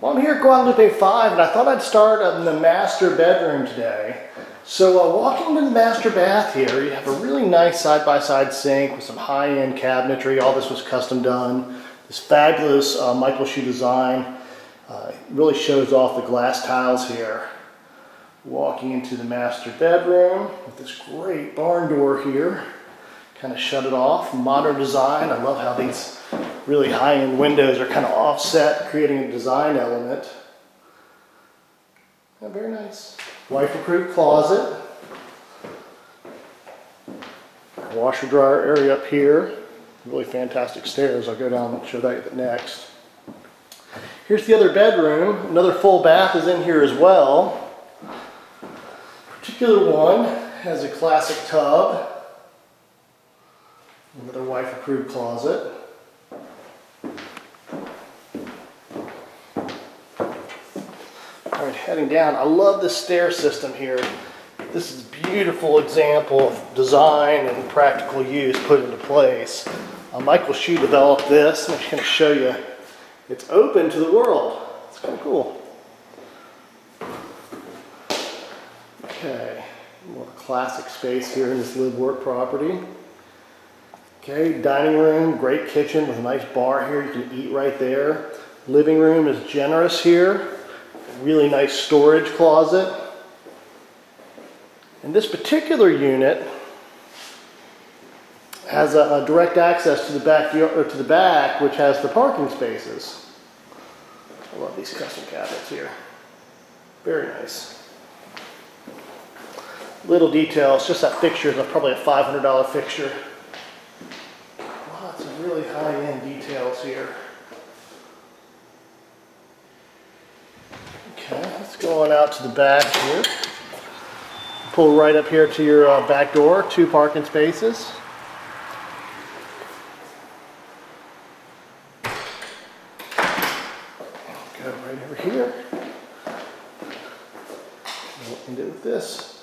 Well, I'm here at Guadalupe 5 and I thought I'd start in the master bedroom today. So uh, walking into the master bath here, you have a really nice side-by-side -side sink with some high-end cabinetry. All this was custom done. This fabulous uh, Michael Hsu design uh, really shows off the glass tiles here. Walking into the master bedroom with this great barn door here. Kind of shut it off, modern design. I love how these really high-end windows are kind of offset, creating a design element. Yeah, very nice. Wife-approved closet. Washer dryer area up here. Really fantastic stairs. I'll go down and show that next. Here's the other bedroom. Another full bath is in here as well. Particular one has a classic tub. Another wife-approved closet. All right, heading down. I love the stair system here. This is a beautiful example of design and practical use put into place. Uh, Michael Hsu developed this. I'm just going to show you. It's open to the world. It's kind of cool. Okay, more classic space here in this live work property. Okay, dining room, great kitchen with a nice bar here. You can eat right there. Living room is generous here really nice storage closet. And this particular unit has a, a direct access to the back or to the back, which has the parking spaces. I love these custom cabinets here. Very nice. Little details, just that fixture is probably a $500 fixture. Lots of really high-end details here. Okay, let's go on out to the back here. Pull right up here to your uh, back door, two parking spaces. Go right over here. What we can do with this.